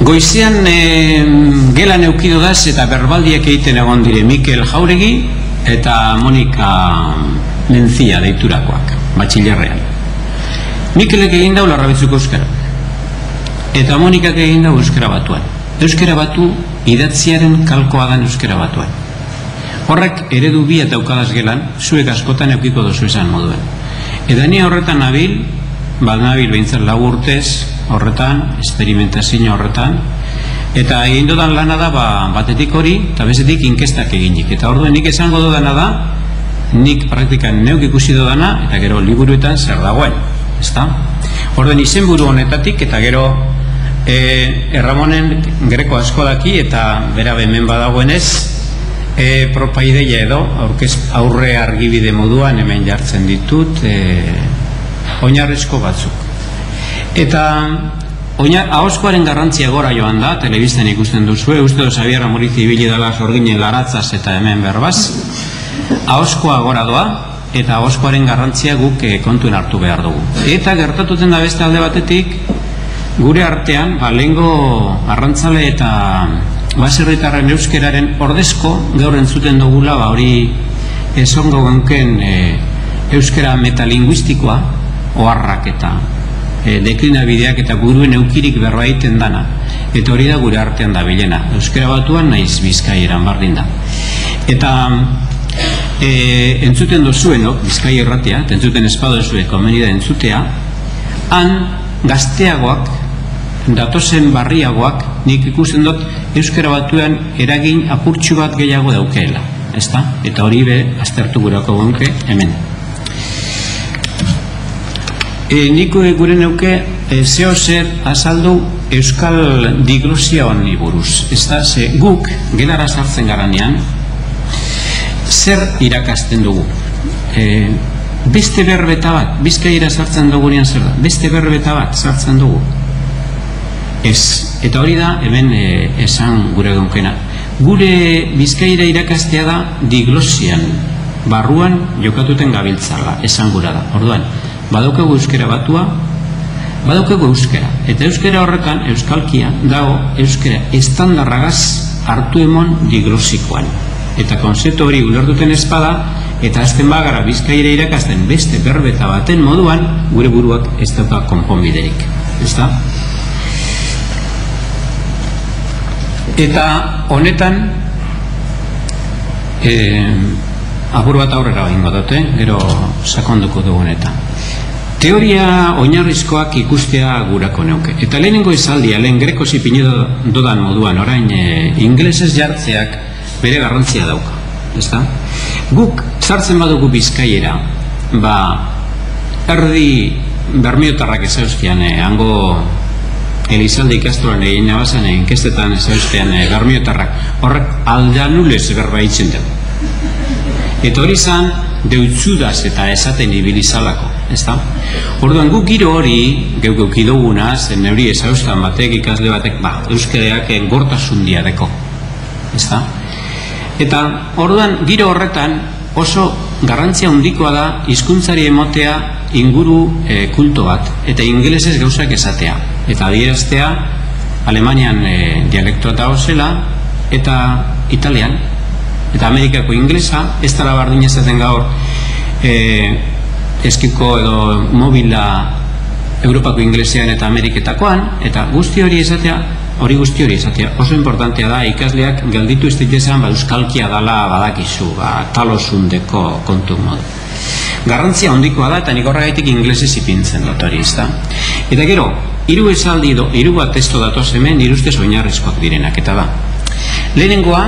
Goizean e, gelan eukido daz eta berbaldiak egiten egon dire Mikel Jauregi eta Monika Menzia deiturakoak, batxilerrean. Mikelek egin dau larrabetzuko euskara. Eta Monikak egin dau euskara batuan. Euskara batu idatziaren kalkoa dan euskara batuan. Horrek eredu bi eta aukadaz gelan, zuek askotan eukiko dozu esan moduen. Eta ni horretan nabil, bat nabil behintzen lagurtez, horretan, experimentazio horretan, eta egin dudan lana da ba, batetik hori, eta bezetik inkestak eginik. Eta orduen nik esango dudana da, nik praktikan neuk ikusi dudana, eta gero liburuetan zer dagoen, ezta? Orduen izenburu honetatik, eta gero e, erramonen greko asko eta bera hemen badagoenez, e, propaideia edo, aurkez aurre argibide moduan hemen jartzen ditut, e, oinarrezko batzuk. Eta oina ahoskoaren garrantzia gora joan da, telebistan ikusten duzu, uste do Xavier Amorizi ibili dela sorginen laratzaz eta hemen berbaz. Ahoskoa gora doa eta ahoskoaren garrantzia guk eh, kontuen hartu behar dugu. Eta gertatuten da beste alde batetik gure artean, ba lengo arrantzale eta baserritarren euskeraren ordezko gaur entzuten dugula, ba hori esongo ganken e, euskera metalinguistikoa oharrak eta e, deklinabideak eta guruen eukirik berbaiten dana. Eta hori da gure artean da bilena euskera batuan naiz bizkaieran bardin da. Eta e, entzuten dozuenok bizkai erratea, entzuten espado zuen komeni da entzutea. Han gazteagoak datozen barriagoak nik ikusten dut euskara batuan eragin apurtxu bat gehiago daukeela. Ezta? eta hori be aztertu gurako gonke hemen E, niko gure neuke e, zeo zer azaldu euskal diglosia honi buruz. Ez da, ze guk gelara sartzen garanean zer irakasten dugu. E, beste berbeta bat, bizkaira sartzen dugunean zer da, beste berbeta bat sartzen dugu. Ez, eta hori da, hemen e, esan gure dunkena. Gure bizkaira irakastea da diglosian, barruan jokatuten gabiltzala, esan gura da. Orduan, badaukagu euskera batua, badaukagu euskera. Eta euskera horretan, euskalkia, dago euskera estandarragaz hartu emon digrosikoan. Eta konzeptu hori ulertuten espada, eta azten bagara bizkaire irakasten beste berbeta baten moduan, gure buruak ez dauka konponbiderik. Ez da? Eta honetan, eh, abur bat aurrera bain dute, gero sakonduko dugunetan. Teoria oinarrizkoak ikustea gurako neuke. Eta lehenengo esaldia, lehen greko zipinedo dodan moduan, orain e, inglesez jartzeak bere garrantzia dauka. Ezta? Guk sartzen badugu bizkaiera, ba, erdi bermiotarrak ez euskian, e, hango Elizalde ikastoran egin nabazan, inkestetan ez euskian e, bermiotarrak, horrek aldanulez berba itzen dugu. Eta hori zan, deutzudaz eta esaten ibilizalako, ez da? Orduan guk giro hori, geu geuki duguna, zen neuri ez haustan batek, ikasle batek, ba, euskereak gortasun diadeko, ez da? Eta orduan giro horretan oso garrantzia handikoa da hizkuntzari emotea inguru e, kulto bat, eta ingelesez gauzak esatea. Eta adieraztea, Alemanian e, dialektoa eta eta Italian, eta Amerikako inglesa, ez dara bardin ezaten gaur e, eskiko edo mobila Europako inglesean eta Ameriketakoan, eta guzti hori esatea, hori guzti hori esatea, oso importantea da ikasleak gelditu ez ditezan, ba, euskalkia dala badakizu, ba, talosundeko kontu modu. Garrantzia ondikoa da, eta nik horregaitik inglesez ipintzen dut hori, ez? Eta gero, hiru esaldi do, hiru bat testo datoz hemen, irustez oinarrizkoak direnak, eta da. Lehenengoa,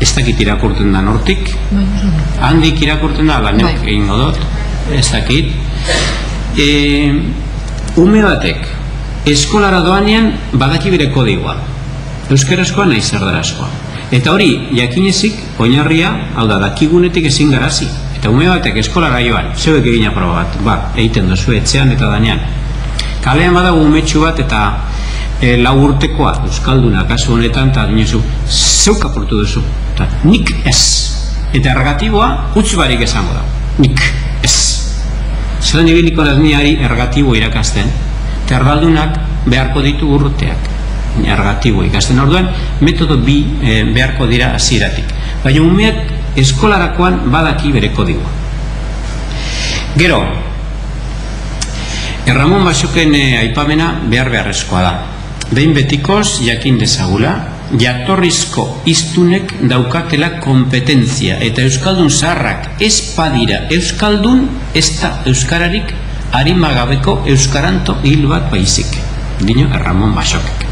ez dakit irakurten da nortik. Handik irakurten da lan bai. egin godot ez dakit. E, ume batek eskolara doanean badaki bere kodigua euskarazkoa nahi zerdarazkoa eta hori jakinezik oinarria hau da dakigunetik ezin garazi. Eta ume batek eskolara joan zeuek egin aproba bat ba, egiten duzu etxean eta danean. Kalean badago umetxu bat eta e, lau urtekoa euskalduna kasu honetan eta dinezu zeuk apurtu duzu eta nik ez eta ergatiboa utz barik esango da nik ez zelan ibiliko nazniari ergatibo irakasten eta ergaldunak beharko ditu urteak narratibo ikasten orduan, metodo bi e, beharko dira hasieratik. Baina umeak eskolarakoan badaki bere kodigoa. Gero, Erramon Basoken e, aipamena behar beharrezkoa da. Behin betikoz jakin dezagula, jatorrizko iztunek daukatela kompetentzia eta Euskaldun zaharrak ez padira Euskaldun ez da Euskararik harimagabeko Euskaranto hil bat baizik. Dino Erramon Basokek.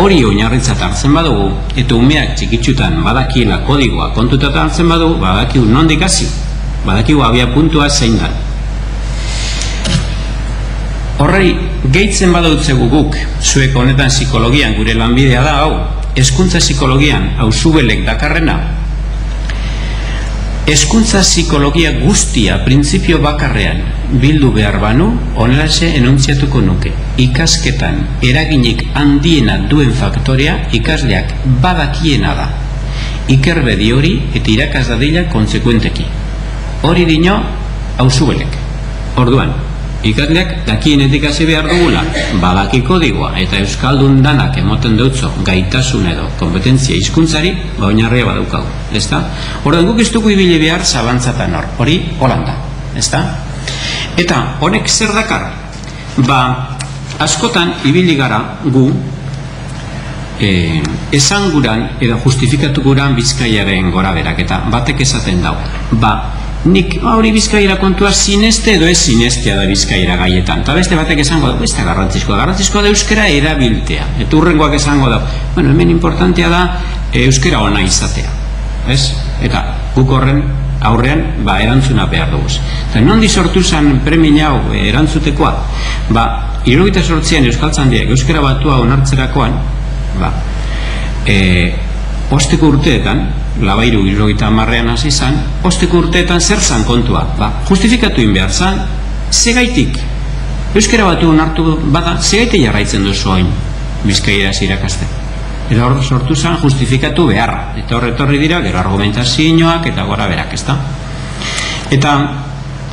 Hori oinarritzat hartzen badugu, eta umeak txikitsutan badakiela kodigoa kontutat hartzen badugu, badakiu nondik hasi, badakiu abia puntua zein da. Horrei, gehitzen badautzegu guk, zuek honetan psikologian gure lanbidea da hau, eskuntza psikologian hau zubelek dakarrena, Eskuntza psikologia guztia printzipio bakarrean bildu behar banu, onelase enuntziatuko nuke. Ikasketan eraginik handiena duen faktorea ikasleak badakiena da. Ikerbedi hori eta irakaz dadila konsekuenteki. Hori dino, hau Orduan, ikasleak dakienetik hasi behar dugula, badakiko digua eta euskaldun danak emoten dutzo gaitasun edo kompetentzia hizkuntzari ba oinarria badaukagu, ezta? Orduan guk ez ibili behar zabantzatan hor, hori Holanda, ezta? Eta honek zer dakar? Ba, askotan ibili gara gu eh, esanguran edo justifikatuguran bizkaiaren gora berak eta batek esaten dau. Ba, nik hori bizkaira kontua sineste edo ez sinestea da bizkaira gaietan. Eta beste batek esango da, ez da garrantzizkoa, garrantzizkoa da euskera erabiltea. Eta urrengoak esango da, bueno, hemen importantea da e, euskera ona izatea. Ez? Eta guk horren aurrean ba, erantzuna behar dugu. Eta non sortu zen premin hau e, erantzutekoa, ba, irugita sortzean euskaltzan diak euskera batua onartzerakoan, ba, e, osteko urteetan, labairu irrogeita marrean hasi izan, osteko urteetan zer zan kontua? Ba, justifikatu in behar zan, segaitik, euskera batu onartu bada, segaite jarraitzen duzu hain, bizkaira zirakaste. Eta hor sortu zan justifikatu beharra. Eta horre torri dira, gero argumentazioak eta gora berak, ezta? Eta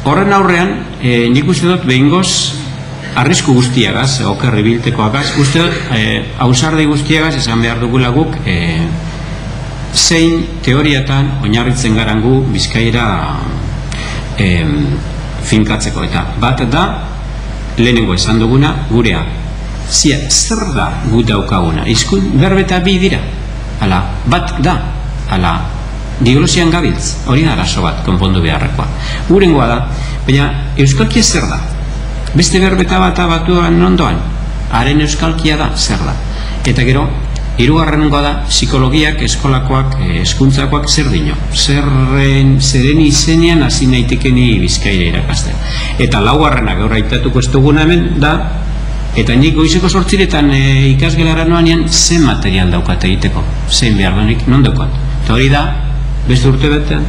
horren aurrean, e, nik uste dut behingoz, arrisku guztiagaz, okerri biltekoagaz, uste dut, e, hausardi guztiagaz, esan behar dugula guk, e, zein teoriatan oinarritzen garangu bizkaira em, finkatzeko. Eta bat da lehenengo esan duguna gurea zia zer da gu daukaguna? Izkun berbeta bi dira. Ala bat da ala diglosian gabiltz hori da arazo bat konpondu beharrekoa. Gurengoa da baina euskalkia zer da? Beste berbeta bat abatuan ondoan haren euskalkia da zer da? Eta gero Hirugarrenengoa da psikologiak eskolakoak eh, hezkuntzakoak zer dino. Zerren zeren izenean hasi naitekeni Bizkaira irakasten. Eta laugarrena gaur aitatuko ez duguna hemen da eta nik goizeko sortziretan e, ikasgelara noanean zen material daukat egiteko. Zein behar donik, non daukat. Eta hori da, beste urte betean,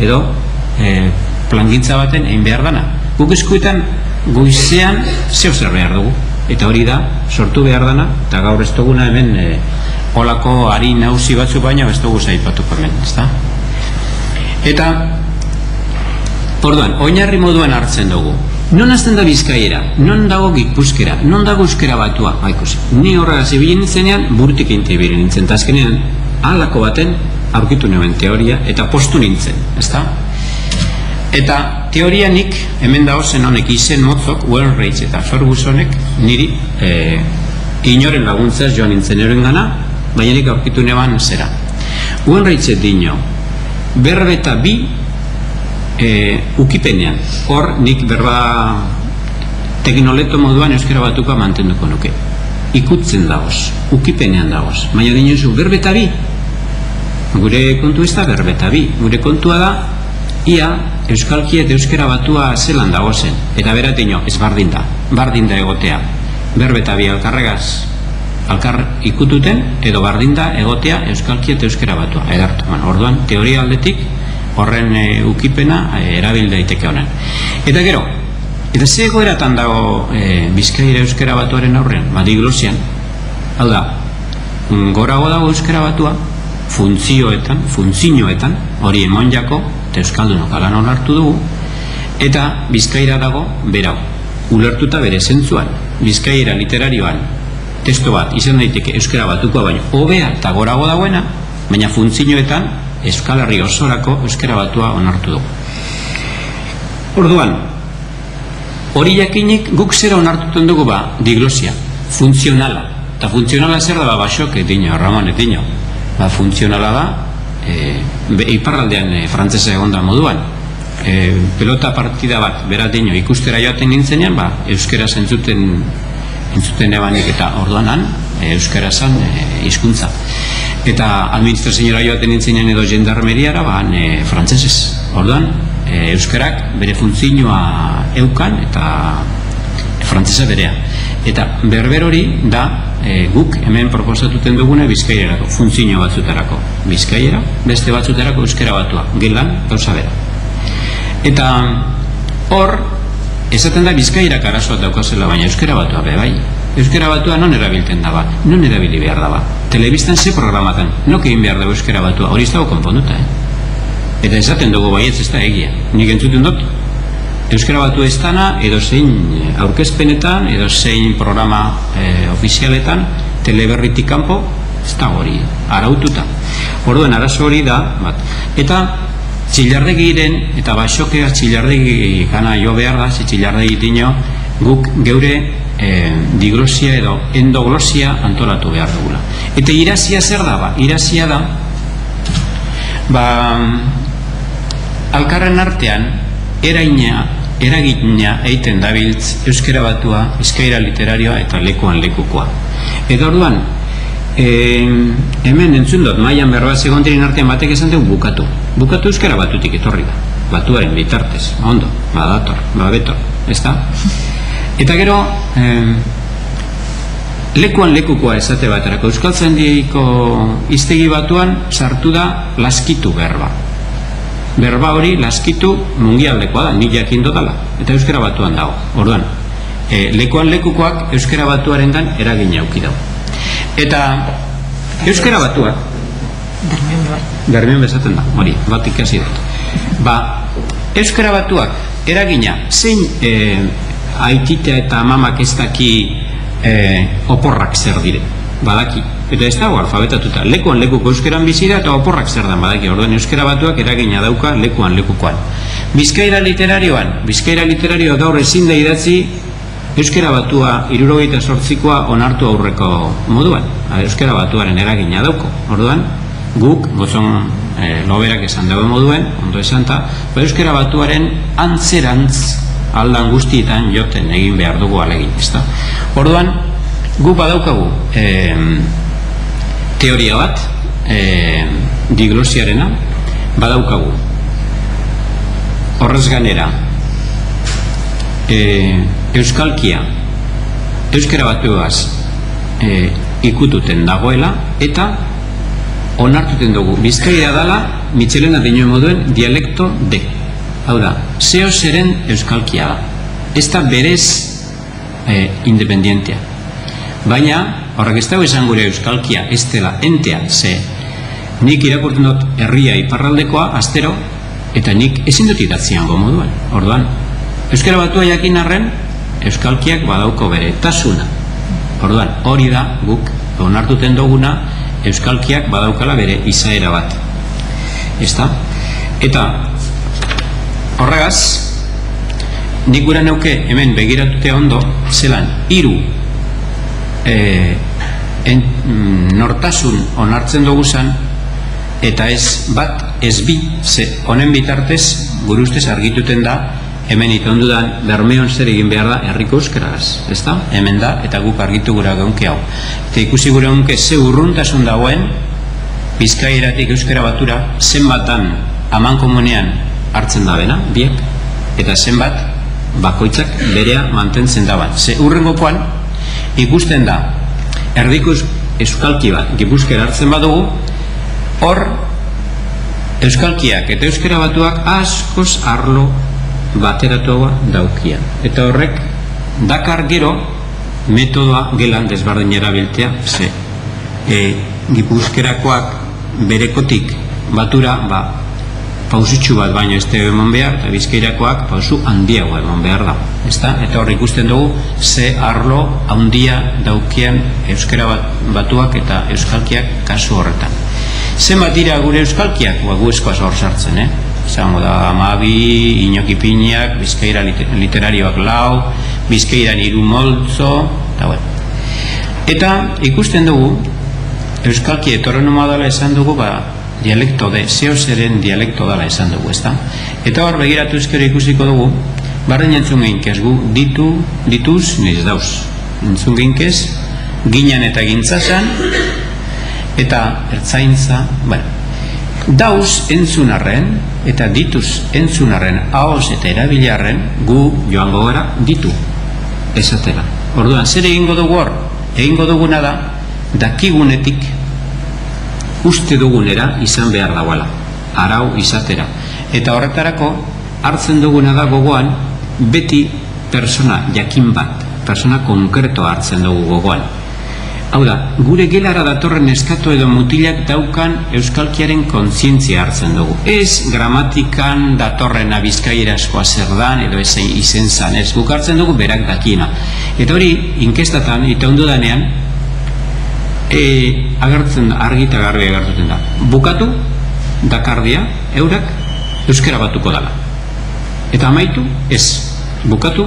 edo e, plangintza baten egin behar dana. Guk eskuetan goizean zeu zer behar dugu eta hori da sortu behar dana eta gaur ez duguna hemen e, olako ari nausi batzu baina ez dugu zaipatuko hemen ezta? eta orduan, oinarri moduan hartzen dugu non azten da bizkaiera, non dago gipuzkera non dago euskera batua baikusi. ni horrela zibilen nintzenean burtik intibilen nintzen tazkenean halako baten aurkitu nuen teoria eta postu nintzen ezta? eta teoria nik hemen da zen honek izen motzok Wellrage eta Fergusonek niri e, inoren laguntzaz joan nintzen eroen gana baina nik aurkitu neban zera. Wellrage dino. Berbeta bi e, ukipenean. Hor nik berba teknoleto moduan euskera batuka mantenduko nuke. Ikutzen dagoz, ukipenean dagoz. Baina dino zu berbeta bi. Gure kontu ez da berbeta bi. Gure kontua da ia euskalki eta euskera batua zelan dago zen eta beratino ez bardin da bardin da egotea. Berbeta bi alkarregaz alkar ikututen edo bardin da egotea euskalki eta euskera batua. Edartu, bueno, orduan teoria aldetik horren e, ukipena e, erabil daiteke honen. Eta gero eta ze egoeratan dago e, bizkaira euskera batuaren aurrean? Badiglosian hau da gorago dago euskera batua funtzioetan, funtzioetan hori emon jako eta Euskaldunok alan onartu dugu, eta Bizkaira dago berau, ulertuta bere zentzuan, Bizkaira literarioan testo bat izan daiteke euskara batuko baino hobea eta gorago dagoena baina funtzioetan Euskal Herri osorako euskara batua onartu dugu. Orduan hori jakinik guk zera onartuten dugu? Ba diglosia funtzionala. Eta funtzionala zer da? Ba basok etino, Ramon etino ba funtzionala da e, iparraldean e, frantzesa egonda moduan. E, pelota partida bat beratino ikustera joaten nintzenean ba euskara zentzuten entzuten ebanik eta orduanan e, euskara zan e, hizkuntza. Eta administrazioa joaten nintzenen edo jendarmeriara ba e, frantzesez orduan e, euskarak bere funtzioa eukan eta frantzesa berea. Eta berber hori da e, guk hemen proposatuten dugune bizkaierako funtzio batzutarako bizkaiera beste batzutarako euskara batua gelan gauza bera. Eta hor esaten da bizkaira arazoa daukazela baina euskara batua be bai. Euskara batua non erabiltzen da ba non erabili behar da ba telebistan ze programatan no egin behar da euskara batua? Hori ez dago konponduta eh? eta esaten dugu baietz ez da egia. Nik entzuten dut euskara batu ez dana edo zein aurkezpenetan edo zein programa e, ofizialetan teleberritik kanpo ez da hori araututa orduan arazo hori da bat eta txillardegiren eta basokea txillardegi gana jo behar da, txillardegi dino, guk geure e, diglosia edo endoglosia antolatu behar dugula. Eta irazia zer da ba? Irazia da, ba, alkarren artean, eraina, eragina eiten dabiltz euskera batua, eskaira literarioa eta lekuan lekukoa. Eta orduan, e, hemen entzun dut, maian berroa segondirin artean batek esan dugu bukatu. Bukatu euskara batutik etorri da. Batuaren bitartez, ondo, badator, babetor, ez da? Eta gero, e, lekuan lekukoa esate baterako euskaltzen dieko iztegi batuan sartu da laskitu berba. Berba hori laskitu mungialdekoa da, nik jakin dodala. Eta euskara batuan dago, orduan. E, lekuan lekukoak euskara batuaren dan eragin auki dago. Eta euskara batua Garmion bezaten da, hori, bat ikasi dut Ba, euskara batuak eragina zein e, aititea eta mamak ez daki e, oporrak zer dire badaki, eta ez dago alfabetatuta lekuan lekuko euskeran bizira eta oporrak zer dan badaki, orduan euskara batuak eragina dauka lekuan lekukoan Bizkaira literarioan, bizkaira literarioa gaur ezin da idatzi Euskara batua irurogeita sortzikoa onartu aurreko moduan. Euskara batuaren eragina dauko. Orduan, guk, gozon e, loberak esan dago moduen, ondo esan ta, ba, Euskara batuaren antzerantz aldan guztietan joten egin behar dugu alegin. Ezta? Orduan, guk badaukagu e, teoria bat, e, diglosiarena, badaukagu. Horrez ganera, e, euskalkia euskara batuaz e, ikututen dagoela eta onartuten dugu. Bizkaia dala mitxelena dino moduen dialekto de. Hau da, zeo zeren euskalkia da. Ez da berez e, independientea. Baina horrek ez dago esan gure euskalkia ez dela entea ze nik irakurten dut herria iparraldekoa astero eta nik ezin dut idatzean moduan orduan euskara batua jakin arren euskalkiak badauko bere tasuna. Orduan, hori da guk onartuten duguna euskalkiak badaukala bere izaera bat. Ezta? Eta horregaz nik gura neuke hemen begiratute ondo zelan hiru e, en, mm, nortasun onartzen dugu zan eta ez bat ez bi ze honen bitartez gurustez argituten da hemen iton dudan bermeon zer egin behar da herriko euskeraz, ez da? Hemen da, eta guk argitu gura geunke hau. Eta ikusi gure geunke ze urruntasun dagoen, bizkairatik euskera batura, zenbatan aman komunean hartzen da bena, biek, eta zenbat bakoitzak berea mantentzen da bat. Ze urrengokoan, ikusten da, erdiko euskalki bat, gipuzkera hartzen badugu, hor, euskalkiak eta euskera batuak askoz arlo bateratoa daukia. Eta horrek, dakar gero, metodoa gelan desbardin erabiltea, ze, e, gipuzkerakoak berekotik batura, ba, pausutxu bat baino ez emon behar, eta bizkairakoak pausu handiago emon behar da. Ezta? Eta hor ikusten dugu, ze arlo handia daukian euskara bat, batuak eta euskalkiak kasu horretan. Zenbat dira gure euskalkiak, ba, gu eskoaz hor sartzen, eh? Zango da, amabi, inokipiniak, bizkaira literarioak lau, bizkairan iru moltzo, eta bueno. Eta ikusten dugu, euskalki etorrenuma dela esan dugu, ba, dialekto de, zeo zeren dialekto dela esan dugu, ezta? Eta hor begiratu ezkero ikusiko dugu, barren entzun geinkez gu, ditu, dituz, niz dauz. Entzun geinkez, ginan eta gintzasan, eta ertzaintza, bueno, dauz entzunarren, eta dituz entzunarren haoz eta erabilarren, gu joango gara ditu, esatera. Orduan, zer egingo dugu hor? Egingo duguna da, dakigunetik uste dugunera izan behar dagoela, arau izatera. Eta horretarako, hartzen duguna da gogoan, beti persona jakin bat, persona konkreto hartzen dugu gogoan. Hau da, gure gelara datorren eskatu edo mutilak daukan euskalkiaren kontzientzia hartzen dugu. Ez gramatikan datorren abizkaira eskoa zer dan edo ez izen zan, ez guk dugu berak dakiena. Eta hori, inkestatan, eta ondo danean, e, agertzen argi eta garbi agertuten da. Bukatu, dakardia, eurak, euskara batuko dala. Eta amaitu, ez. Bukatu,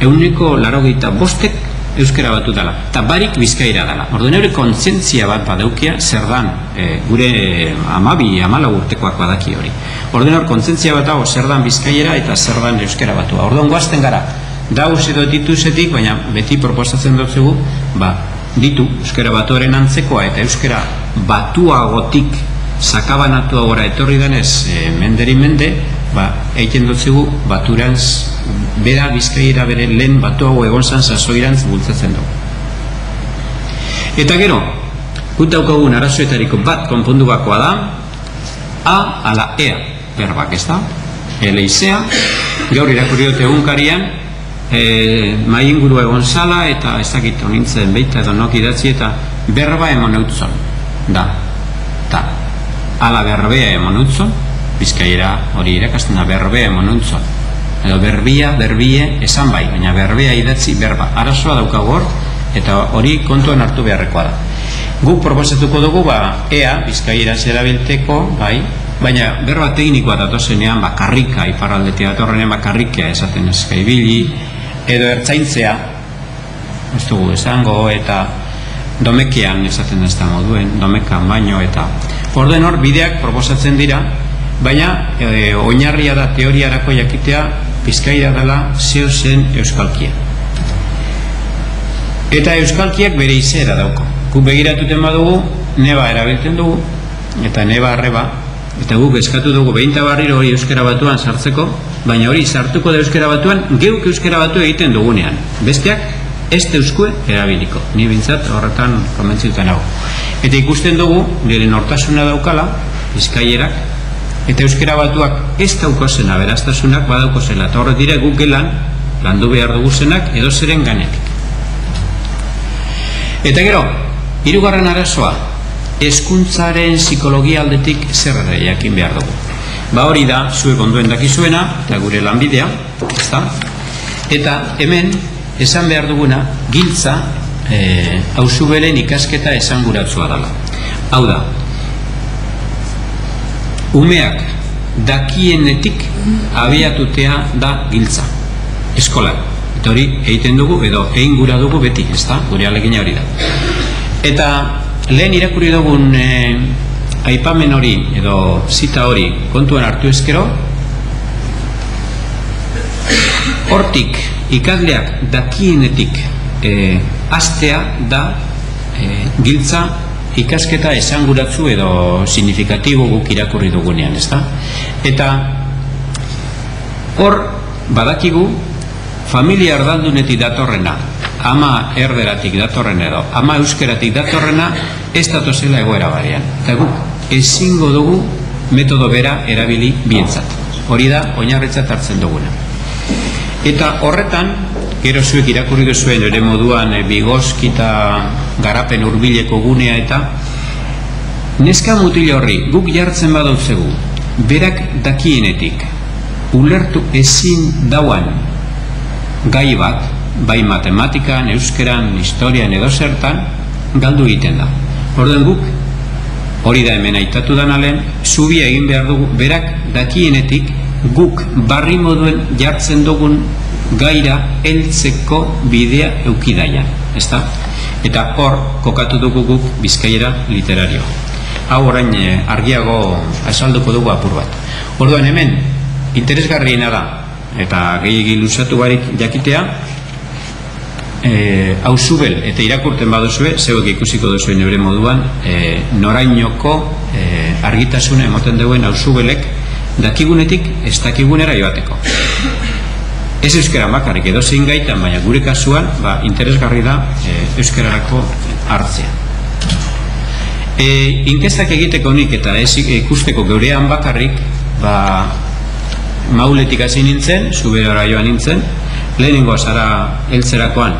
euneko larogeita bostek euskera batu dela, eta barik bizkaira dela. Orduan eure kontzientzia bat badaukia, zer dan, e, gure amabi, amala urtekoak badaki hori. Orduan hor kontzientzia bat dago, zer dan bizkaiera eta zer dan euskera batua. Orduan guazten gara, dauz edo dituzetik, baina beti proposatzen dut zugu, ba, ditu, euskera batuaren antzekoa eta euskera batuagotik sakabanatu agora etorri denez e, menderi mende, ba, egiten dut zugu baturantz bera bizkaira bere lehen batuago egon zan sasoirantz bultzatzen dugu. Eta gero, gut daukagun arazoetariko bat konpondu bakoa da, A ala Ea berbak ez da, Eleizea, gaur irakurri dute egunkarian, e, mai inguru egon zala eta ez dakit onintzen beita edo nok idatzi eta berba emon eutzon, da, ta, ala berbea emon eutzon, bizkaira hori irakasten da berbea emon eutzon, edo berbia, berbie, esan bai, baina berbea idatzi berba. Arazoa daukagu hor, eta hori kontuan hartu beharrekoa da. Guk proposatuko dugu, ba, ea, bizkaira zerabilteko, bai, baina berba teknikoa datozenean, ba, karrika, iparraldetia datorrenean, ba, karrika esaten eskaibili, edo ertzaintzea, ez dugu esango, eta domekean esaten ez da moduen, domekan baino, eta orden hor, bideak proposatzen dira, baina e, oinarria da teoriarako jakitea bizkaira dela zeo zen euskalkia. Eta euskalkiak bere izera dauko. Guk begiratuten badugu, neba erabiltzen dugu, eta neba arreba, eta guk eskatu dugu behinta barriro hori euskara batuan sartzeko, baina hori sartuko da euskara batuan, geuk euskara batu egiten dugunean. Besteak, ez euskue erabiliko. Ni bintzat horretan komentzitzen hau. Eta ikusten dugu, nire nortasuna daukala, bizkaierak, eta euskera batuak ez daukozen aberastasunak badauko zela eta horret dire guk gelan landu behar dugu zenak edo zeren ganetik eta gero hirugarren arazoa eskuntzaren psikologia aldetik zer jakin behar dugu ba hori da zuek onduen dakizuena eta gure lanbidea ezta? eta hemen esan behar duguna giltza e, beren ikasketa esan guratzua dela hau da umeak dakienetik abiatutea da giltza eskola eta hori egiten dugu edo egin gura dugu beti ez da, gure alegina hori da. Eta lehen irakurri dugun e, aipamen hori edo zita hori kontuan hartu ezkero hortik ikadleak dakienetik e, astea da e, giltza ikasketa esanguratzu edo signifikatibo guk irakurri dugunean, ezta? Eta hor badakigu familia ardaldunetik datorrena, ama erderatik datorrena edo, ama euskeratik datorrena, ez datozela egoera barian. Eta guk ezingo dugu metodo bera erabili bientzat. Hori da, oinarritzat hartzen duguna. Eta horretan, gero zuek irakurri duzuen ere moduan e, bigozkita garapen hurbileko gunea eta neska mutil horri guk jartzen badautzegu berak dakienetik ulertu ezin dauan gai bat, bai matematikan, euskeran, historian edo zertan, galdu egiten da. Orden guk, hori da hemen aitatu da nalen, zubia egin behar dugu, berak dakienetik guk barri moduen jartzen dugun gaira heltzeko bidea eukidaia, ezta? Eta hor kokatu dugu guk bizkaiera literario. Hau orain eh, argiago asalduko dugu apur bat. Orduan hemen, interesgarriena da, eta gehiagi luzatu barik jakitea, e, hau zubel eta irakurten baduzue, zeuek ikusiko duzuen ebre moduan, e, norainoko e, argitasuna emoten duen hau zubelek, dakigunetik ez dakigunera joateko. Ez euskara bakarrik edo zein gaitan, baina gure kasuan, ba, interesgarri da e, euskararako hartzea. E, inkestak egiteko nik eta ez ikusteko geurean bakarrik, ba, mauletik hasi nintzen, zuberora joan nintzen, lehenengo zara heltzerakoan,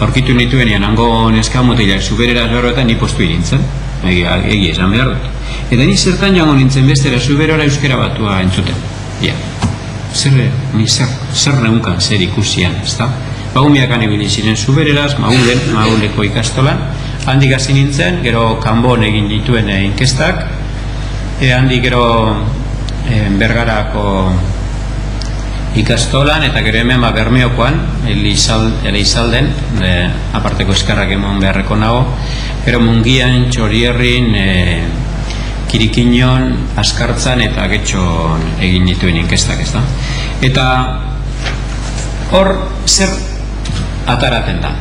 aurkitu nituenean hango neska mutilak zuberera zorroetan ni postu nintzen, egi, egi esan behar dut. Eta ni zertan joango nintzen bestera zuberora euskera batua entzuten. Ja. Zer, ni zer, zer neunkan zer ikusian, ez da? Bagumiakan ibili ziren zubereraz, maulen, mauleko ikastolan, handik hasi nintzen, gero kanbon egin dituen inkestak, e, handik gero e, bergarako ikastolan eta gero hemen ba bermeokoan elizalden e, aparteko eskarrak emon beharreko nago. Gero mungian, txorierrin e, kirikinon askartzan eta getxon egin dituen inkestak ez da eta hor zer ataraten da?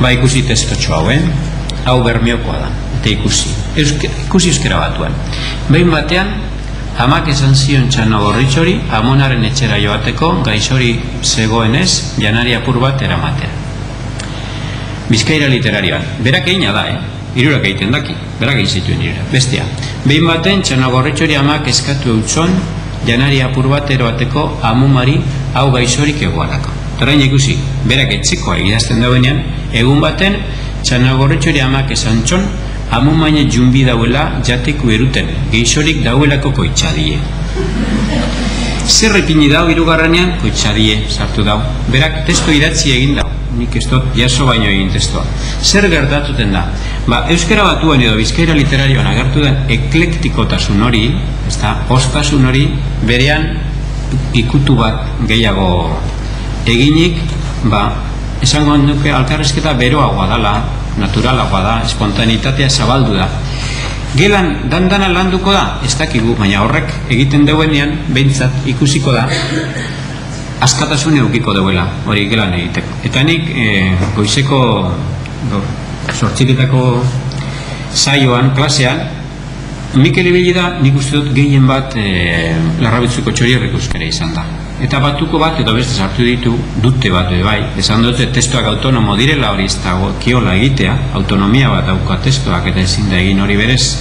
Ba ikusi testotxo hauen hau bermeokoa da eta ikusi. Ikusi euskera batuan. Behin batean Amak esan zion txano gorritxori, amonaren etxera joateko, gaixori zegoenez, janari apur bat eramatea. Bizkaira literarioan, berak egin da, eh? Irurak egiten daki, berak egin zituen irurak. Bestia, behin baten txano gorritxori amak eskatu eutzon, janari apur bat eroateko amumari hau gaixorik egoarako. Torrain ikusi, berak etxikoa egidazten dauenean, egun baten txano gorritxori amak esan txon, amu maine jumbi dauela jateku eruten, geixorik dauelako koitxadie. Zer ipini dau irugarranean koitxadie sartu dau. Berak testo idatzi egin dau, nik ez dut jaso baino egin testoa. Zer gertatuten da? Ba, Euskara batuan edo Bizkaira literarioan agertu den eklektikotasun hori, ez da, ostasun hori, berean ikutu bat gehiago eginik, ba, esango nuke alkarrezketa beroagoa dala, naturalagoa da, espontanitatea zabaldu da. Gelan dandana landuko da, ez dakigu, baina horrek egiten duenean, behintzat ikusiko da, askatasun eukiko duela, hori gelan egiteko. Eta nik, e, goizeko, sortxiletako saioan, klasean, Mikel Ibili da, nik uste dut gehien bat e, larrabitzuko txorierrek euskara izan da eta batuko bat edo beste sartu ditu dute bat bai. Esan dute testuak autonomo direla hori ez dago kiola egitea autonomia bat dauka testuak eta ezin da egin hori berez.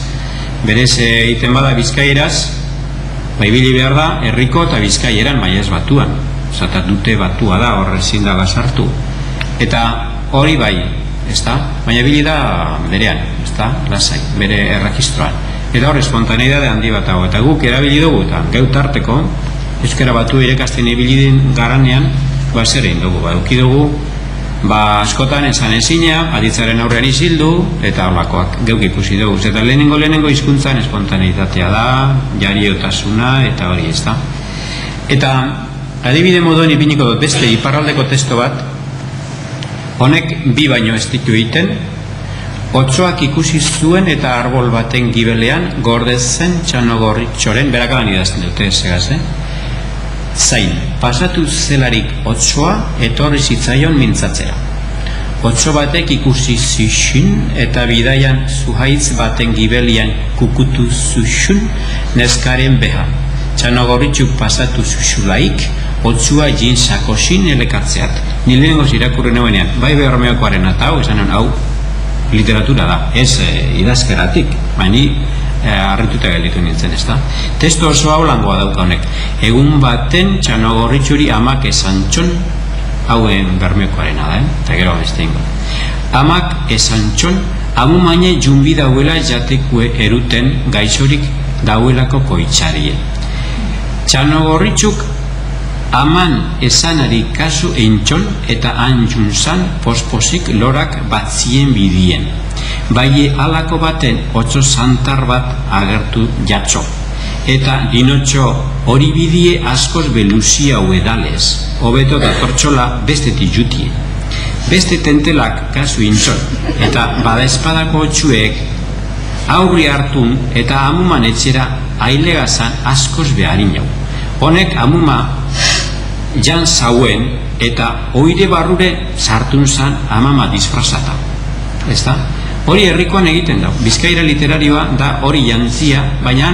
Berez egiten bada bizkaieraz bai bili behar da herriko eta bizkaieran ez batuan. Zata dute batua da horre ezin da sartu. Eta hori bai ez da baina bili da berean ez da lasai bere errakistroan eta hor espontaneidade handi bat dago. Eta guk erabili dugu eta geutarteko euskara batu irekasten ibilidin garanean ba zer egin dugu? Ba eduki dugu ba askotan esan ezina aditzaren aurrean isildu eta holakoak geuk ikusi dugu. Eta lehenengo lehenengo hizkuntzan espontaneitatea da jariotasuna eta hori ez da eta adibide moduan ipiniko dut beste iparraldeko testo bat honek bi baino ez ditu egiten Otsoak ikusi zuen eta arbol baten gibelean gordezen txanogorritxoren berakaban idazten dute segaz, eh? Zain, pasatu zelarik otsoa etorri zitzaion mintzatzera. Otso batek ikusi zixin eta bidaian zuhaitz baten gibelian kukutu zuxun neskaren beha. Txanogorritxu pasatu zuxulaik, otsua jin sakosin elekatzeat. Nile nengoz irakurren egunean, bai behar meokoaren eta hau, esan hau, literatura da, ez e, idazkeratik, baina e, arretuta gelditu nintzen, ez da? Testo oso hau langoa dauka honek. Egun baten txanogorritxuri amak esan txon, hauen bermekoarena da, eh? eta gero beste ingo. Amak esan txon, amu maine jumbi dauela jatekue eruten gaixorik dauelako koitxarie. Txano gorritxuk aman esanari kasu entxon eta antxun zan posposik lorak batzien bidien. Bai alako baten otso santar bat agertu jatso. Eta dinotxo hori bidie askoz beluzia uedalez, hobeto datortxola beste jutie. Beste tentelak kasu intxon, eta bada espadako otxuek aurri hartun eta amuman etxera ailegazan askoz beharin jau. Honek amuma jan zauen eta oire barrure sartun zan amama disfrazata. Ez da? Hori herrikoan egiten da. Bizkaira literarioa da hori jantzia, baina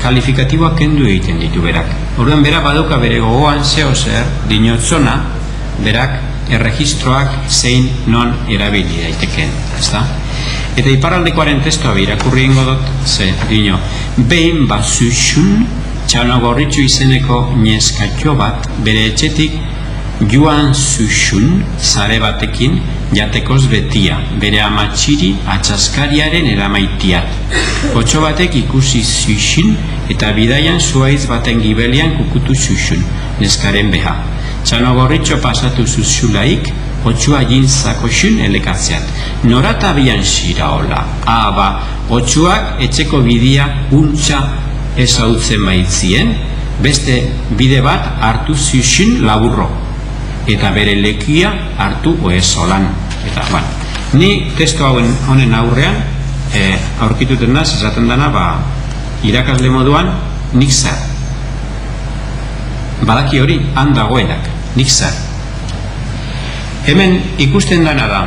kalifikatiboa kendu egiten ditu berak. Orduan bera baduka bere gogoan zeo zer, dinotzona, berak erregistroak zein non erabili daitekeen. Ez da? Eta iparaldekoaren testoa irakurri ingo dut, ze, dino, behin bazuxun, gorritxu izeneko neskatxo bat, bere etxetik, joan zuxun, zare batekin, jatekoz betia, bere amatxiri atxaskariaren eramaitiat. Kotxo batek ikusi zuxun, eta bidaian zuaiz baten gibelian kukutu zuxun, neskaren beha. Txano pasatu zuzulaik, otxua jintzako xun elekatzeat. Norata bian xira hola. Aba, otxuak etxeko bidia untxa ezautzen baitzien, beste bide bat hartu zixin laburro. Eta bere lekia hartu oezolan. Eta, bueno, ni testo hauen honen aurrean, e, aurkituten da, esaten dana, ba, irakasle moduan, nik zer. Badaki hori, handagoenak, nik zer hemen ikusten dana da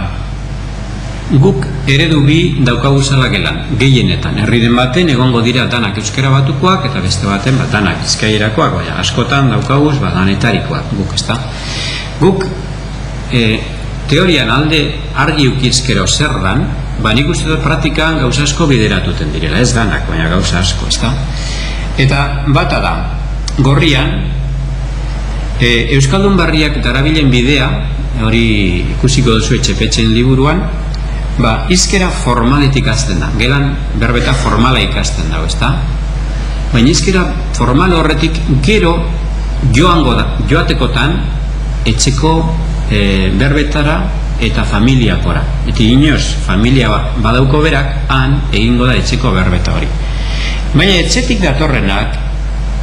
guk eredu bi daukagu zela gelan, gehienetan herri den baten egongo dira danak euskera batukoak eta beste baten bat danak izkairakoak baina askotan daukaguz ba, danetarikoak guk ez da guk e, teorian alde argi ukizkero zer dan ba nik uste dut praktikan gauza asko bideratuten direla. Ez danak baina gauza asko ez da eta bata da gorrian e, Euskaldun barriak darabilen bidea hori ikusiko duzu etxepetzen liburuan, ba, izkera formaletik azten da, gelan berbeta formala ikasten dago, ezta? Baina izkera formal horretik gero joango da, joatekotan etxeko e, berbetara eta familiakora. Eta inoz, familia ba, badauko berak, han egingo da etxeko berbeta hori. Baina etxetik datorrenak,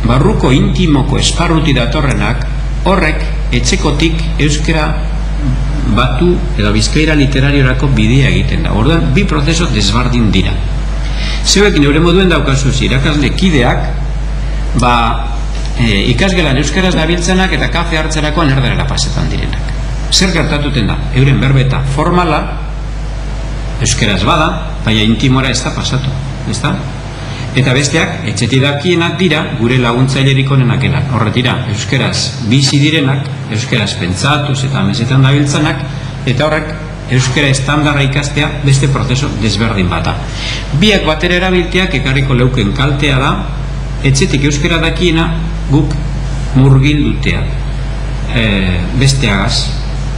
barruko intimoko esparruti datorrenak, horrek etxekotik euskera batu edo bizkaira literariorako bidea egiten da. Orduan, bi prozeso desbardin dira. Zeuek neure moduen daukazuz irakasle kideak, ba, e, ikasgelan euskaraz dabiltzenak eta kafe hartzerakoan erderera pasetan direnak. Zer gertatuten da? Euren berbeta formala, euskaraz bada, baina intimora ez da pasatu. Ez da? Eta besteak, etxetidakienak dira, gure laguntzailerik onenak enak. Horretira, euskeraz bizi direnak, euskeraz pentsatuz eta mesetan dabiltzanak, eta horrek, euskera estandarra ikastea beste prozeso desberdin bata. Biak batera erabilteak ekarriko leuken kaltea da, etxetik euskera dakiena guk murgil dutea. E, besteagaz,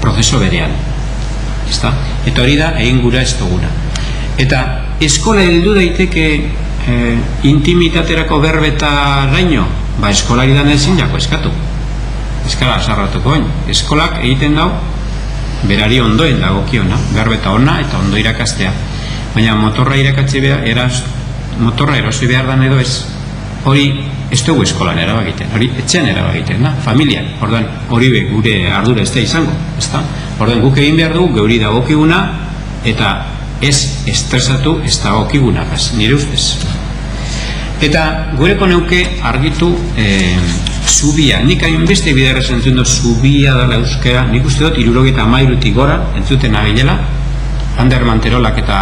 prozeso berean. Ezta? Eta hori da, egin gura ez duguna. Eta eskola heldu daiteke e, intimitaterako berbeta raino, ba eskolari dan ezin jako eskatu. Eskala sarratuko Eskolak egiten dau, berari ondoen dagokiona, berbeta ona eta ondo irakastea. Baina motorra irakatze behar, eraz, motorra erosi behar dan edo ez, hori ez dugu eskolan erabagiten, hori etxean erabagiten, na? familian, orduan hori be gure ardura ez da izango, ez da? Orduan guk egin behar dugu, geuri dagokiguna, eta ez estresatu ez dagokigunagaz, nire ustez. Eta gureko neuke argitu e, zubia, nik hain beste bidarra zentzun dut zubia dela euskera, nik uste dut irurogeta mairutik gora, entzuten agilela, Ander Manterolak eta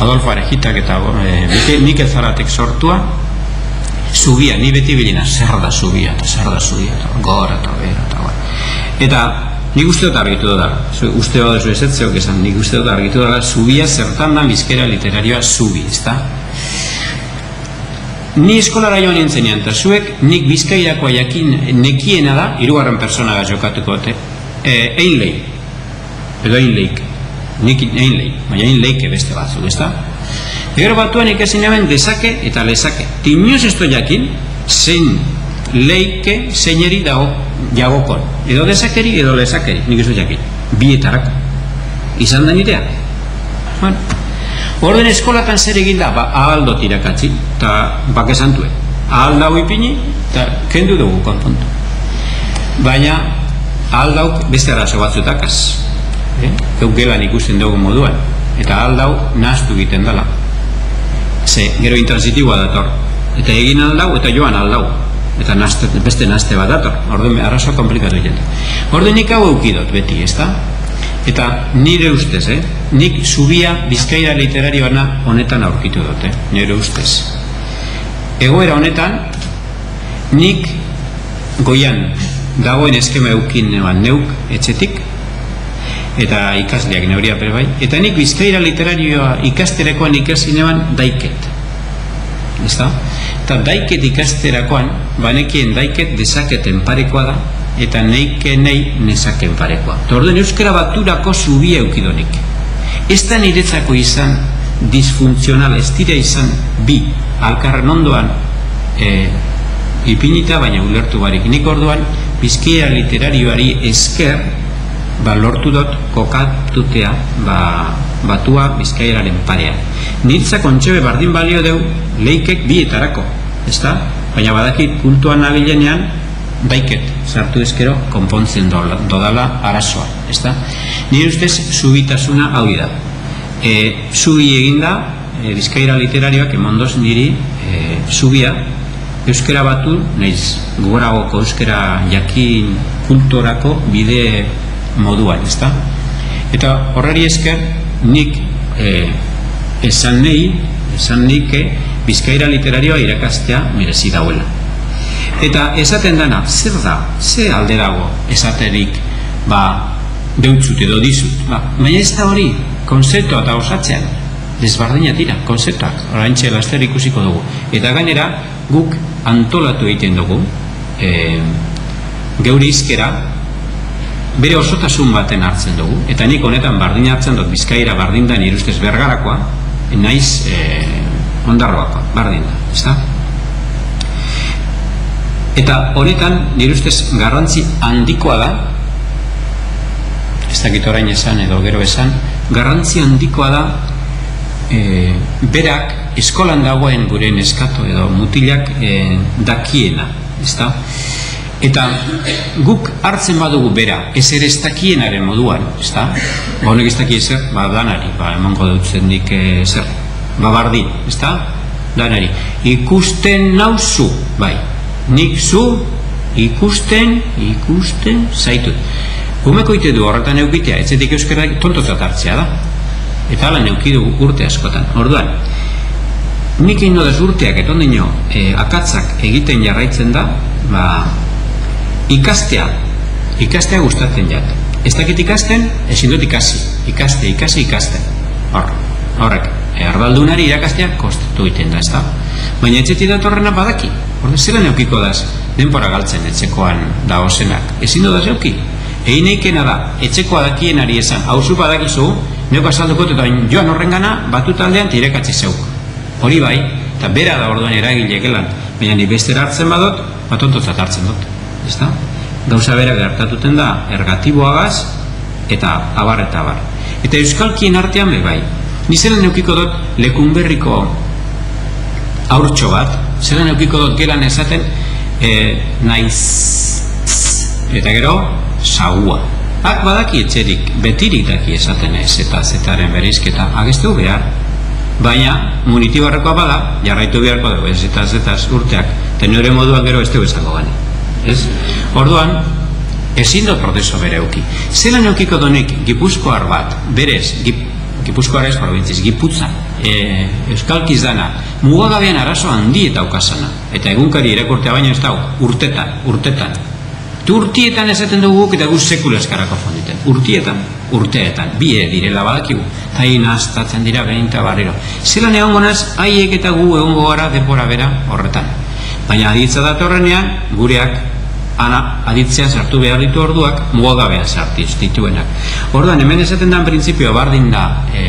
Adolfo Arejitak eta e, nik ezaratek sortua, zubia, ni beti bilina, zer da zubia, eta zer da zubia, eta gora, eta bera, eta gora. Eta Nik uste dut argitu da, uste dut ez ezetzeok esan, nik uste dut argitu da, zubia zertan da bizkera literarioa zubi, ezta? Ni eskolara joan nintzen eta zuek nik bizkairakoa jakin nekiena da, irugarren persona da jokatuko, te? E, ein lehi, edo ein leik, nik ein lehi, baina ein leike beste batzuk, ezta? Gero batuan ikasi hemen eta lezake. Tinoz ez jakin, zein leike zeineri dago jagokon. Edo dezakeri, edo lezakeri, nik ez jakin. Bietarako. Izan da nirea. Bueno. Orden eskolatan zer egin da, ba, ahaldo tirakatzi, eta bake santue. Ahaldau ipini, eta kendu dugu konpontu. Baina, ahaldauk beste arazo batzutakaz. Eh? Euk gelan ikusten dugu moduan. Eta ahaldau nahaztu egiten dela. Ze, gero intransitiboa dator. Eta egin aldau eta joan aldau. Eta nazte, beste nazte bat dator. Orden, arazo komplikatu egiten. Orden nik hau eukidot beti, ez da? Eta nire ustez, eh? nik zubia bizkaira literarioana honetan aurkitu dute, nire ustez. Egoera honetan, nik goian dagoen eskema eukin neban neuk etxetik, eta ikasleak neuria pere bai, eta nik bizkaira literarioa ikasterakoan ikasi neban daiket. Ezta? Eta daiket ikasterakoan, banekien daiket dezaketen parekoa da, eta neike nei nezaken parekoa. Torden euskara baturako zubi eukidonik. Ez da niretzako izan disfuntzional, ez dira izan bi, alkarren ondoan e, ipinita, baina ulertu barik. Nik orduan, bizkia literarioari esker, ba, lortu dut kokatutea ba, batua bizkaieraren parea. Nirtza kontxebe bardin balio deu leikek bietarako, ez da? Baina badakit puntuan nabilenean daiket sartu ezkero konpontzen dodala arazoa, ez da? Nire ustez, subitasuna hau da. E, zubi eginda, e, bizkaira literarioak emondoz niri e, zubia, euskera batu, nahiz gogoragoko euskera jakin kulturako bide moduan, ez da? Eta horreri esker, nik e, esan nahi, esan nik, bizkaira literarioa irakastea merezi dauela. Eta esaten dana, zer da, ze alde dago esaterik, ba, deutzut edo dizut. Ba, baina ez da hori, konzeptua eta osatzean, desbardina dira, konzeptuak, orain laster ikusiko dugu. Eta gainera, guk antolatu egiten dugu, e, geuri izkera, bere osotasun baten hartzen dugu, eta nik honetan bardin hartzen dut, bizkaira bardin da nirustez bergarakoa, naiz e, ondarroakoa, bardin da, ez da? Eta honetan, nire ustez, garrantzi handikoa da, ez dakit orain esan edo gero esan, garrantzi handikoa da, e, berak eskolan dagoen gure neskato edo mutilak e, dakiena, ez da? Eta guk hartzen badugu bera, ez ere ez dakienaren moduan, ez da? Ba, honek ez daki ezer, ba, danari, ba, emango dutzen dik ezer, ba, bardin, ez da? Danari, ikusten nauzu, bai, nik zu ikusten, ikusten zaitut. Gumeko ite du horretan eukitea, etzetik euskara tontotzat hartzea da. Eta ala neukidu urte askotan. Orduan, nik ino dez urteak eton dino e, akatzak egiten jarraitzen da, ba, ikastea, ikastea gustatzen jat. Ez dakit ikasten, ezin dut ikasi. Ikaste, ikasi, ikaste. Hor, horrek, erdaldunari irakastea kostatu egiten da, ez da? Baina etxetik datorrena badaki, Orde, zela neukiko daz, denpora galtzen etxekoan da osenak. Ezin da zeuki. Egin eikena da, etxekoa dakien ari esan, hauzu badakizu, neuk asalduko eta joan horren gana, batu taldean tirekatzi zeuk. Hori bai, eta bera da orduan eragile gelan, baina ni beste hartzen badot, batontotzat hartzen dut. Ez da? Gauza bera gertatuten da, ergatiboagaz, eta abar eta abar. Eta euskalkien artean be bai. Nizela neukiko dut lekunberriko aurtxo bat, zelan eukiko dut gelan esaten e, naiz eta gero sagua Ak badaki etxerik, betirik daki esaten ez eta zetaren berizketa ageztu behar baina munitibarrekoa bada jarraitu beharko dugu ez eta zetaz urteak tenore moduan gero ez dugu esango gani ez? orduan ezin dut prozeso bere euki zelan eukiko donik gipuzkoar bat? Berez, gip, gipuzkoar ez probintziz, giputza e, euskalkiz dana mugagabean arazo handi eta ukasana eta egunkari irakurtea baina ez da urtetan, urtetan. Tu urtietan esaten dugu eta guz sekula eskarako fonditen. Urtietan, urteetan, bie direla badakigu. Eta hi naztatzen dira behin eta barriro zelan egon gonaz, haiek eta gu egon gara depora bera horretan baina aditza datorrenean gureak ana aditzea sartu behar ditu orduak mugagabean sartiz dituenak. Orduan hemen esaten dan printzipio bardin da e,